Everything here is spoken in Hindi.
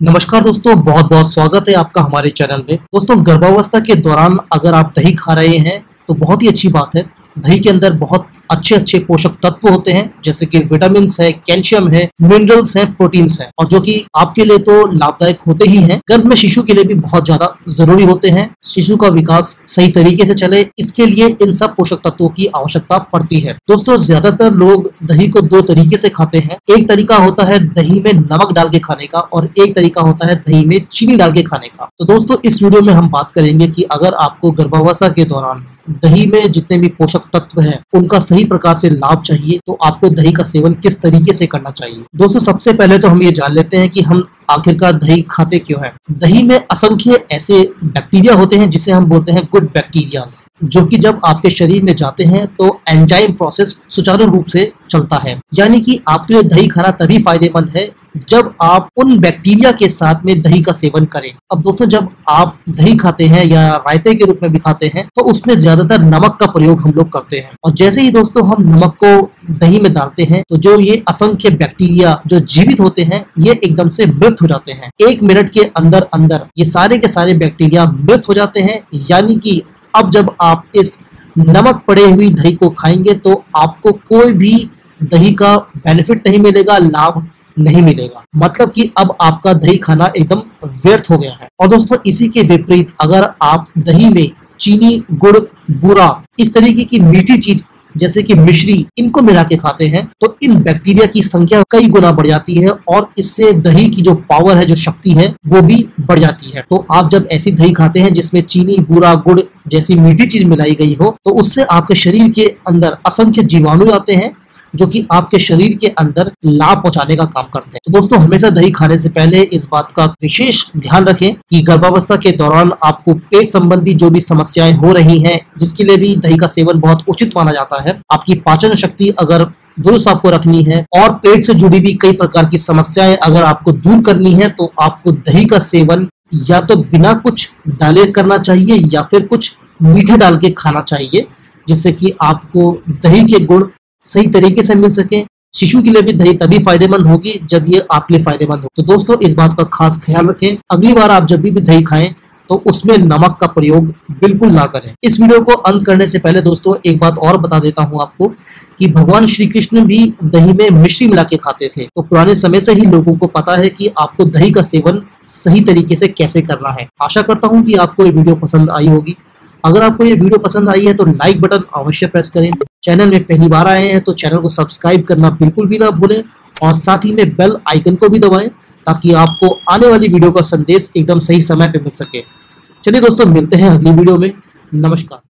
नमस्कार दोस्तों बहुत बहुत स्वागत है आपका हमारे चैनल में। दोस्तों, गर्भावस्था के दौरान अगर आप दही खा रहे हैं तो बहुत ही अच्छी बात है। दही के अंदर बहुत अच्छे अच्छे पोषक तत्व होते हैं, जैसे कि विटामिन है, कैल्शियम है, मिनरल्स हैं, प्रोटीन्स हैं, और जो कि आपके लिए तो लाभदायक होते ही हैं। गर्भ में शिशु के लिए भी बहुत ज़्यादा ज़रूरी होते हैं। शिशु का विकास सही तरीके से चले, इसके लिए इन सब पोषक तत्वों की आवश्यकता पड़ती है। दोस्तों, ज़्यादातर लोग दही को दो तरीके से खाते हैं। एक तरीका होता है दही में नमक डाल के खाने का, और एक तरीका होता है दही में चीनी डाल के खाने का। तो दोस्तों, इस वीडियो में हम बात करेंगे कि अगर आपको गर्भावस्था के दौरान दही में जितने भी पोषक तत्व हैं, उनका सही प्रकार से लाभ चाहिए तो आपको दही का सेवन किस तरीके से करना चाहिए? दोस्तों, सबसे पहले तो हम ये जान लेते हैं कि हम आखिरकार दही खाते क्यों है? दही में असंख्य ऐसे बैक्टीरिया होते हैं जिसे हम बोलते हैं गुड बैक्टीरिया जो कि जब आपके शरीर में जाते हैं तो एंजाइम प्रोसेस सुचारू रूप से चलता है। यानी कि आपके लिए दही खाना तभी फ़ायदेमंद है जब आप उन बैक्टीरिया के साथ में दही का सेवन करें। अब दोस्तों, जब आप दही खाते हैं या रायते के रूप में भी खाते हैं तो उसमें ज़्यादातर नमक का प्रयोग हम लोग करते हैं। और जैसे ही दोस्तों हम नमक को दही में डालते हैं तो जो ये असंख्य बैक्टीरिया जो जीवित होते हैं, ये एकदम से मृत हो जाते हैं। एक मिनट के अंदर अंदर ये सारे के सारे बैक्टीरिया मृत हो जाते हैं। यानी कि अब जब आप इस नमक पड़े हुई दही को खाएँगे तो आपको कोई भी दही का बेनिफिट नहीं मिलेगा, लाभ नहीं मिलेगा। मतलब कि अब आपका दही खाना एकदम व्यर्थ हो गया है। और दोस्तों, इसी के विपरीत अगर आप दही में चीनी, गुड़, बुरा, इस तरीके की मीठी चीज़ जैसे कि मिश्री इनको मिला के खाते हैं तो इन बैक्टीरिया की संख्या कई गुना बढ़ जाती है और इससे दही की जो पावर है, जो शक्ति है, वो भी बढ़ जाती है। तो आप जब ऐसी दही खाते हैं जिसमें चीनी, बुरा, गुड़ जैसी मीठी चीज़ मिलाई गई हो तो उससे आपके शरीर के अंदर असंख्य जीवाणु आते हैं जो कि आपके शरीर के अंदर लाभ पहुँचाने का काम करते हैं। तो दोस्तों, हमेशा दही खाने से पहले इस बात का विशेष ध्यान रखें कि गर्भावस्था के दौरान आपको पेट संबंधी जो भी समस्याएँ हो रही हैं, जिसके लिए भी दही का सेवन बहुत उचित माना जाता है। आपकी पाचन शक्ति अगर दुरुस्त आपको रखनी है और पेट से जुड़ी भी कई प्रकार की समस्याएँ अगर आपको दूर करनी है तो आपको दही का सेवन या तो बिना कुछ डाले करना चाहिए या फिर कुछ मीठे डाल के खाना चाहिए, जिससे कि आपको दही के गुण सही तरीके से मिल सके। शिशु के लिए भी दही तभी फ़ायदेमंद होगी जब ये आपके लिए फ़ायदेमंद हो। तो दोस्तों इस बात का खास ख्याल रखें। अगली बार आप जब भी, भी दही खाएँ तो उसमें नमक का प्रयोग बिल्कुल ना करें। इस वीडियो को अंत करने से पहले दोस्तों एक बात और बता देता हूँ आपको कि भगवान श्री कृष्ण भी दही में मिश्री मिला के खाते थे। तो पुराने समय से ही लोगों को पता है कि आपको दही का सेवन सही तरीके से कैसे करना है। आशा करता हूँ कि आपको ये वीडियो पसंद आई होगी। अगर आपको ये वीडियो पसंद आई है तो लाइक बटन अवश्य प्रेस करें। चैनल में पहली बार आए हैं तो चैनल को सब्सक्राइब करना बिल्कुल भी ना भूलें और साथ ही में बेल आइकन को भी दबाएँ ताकि आपको आने वाली वीडियो का संदेश एकदम सही समय पर मिल सके। चलिए दोस्तों, मिलते हैं अगली वीडियो में। नमस्कार।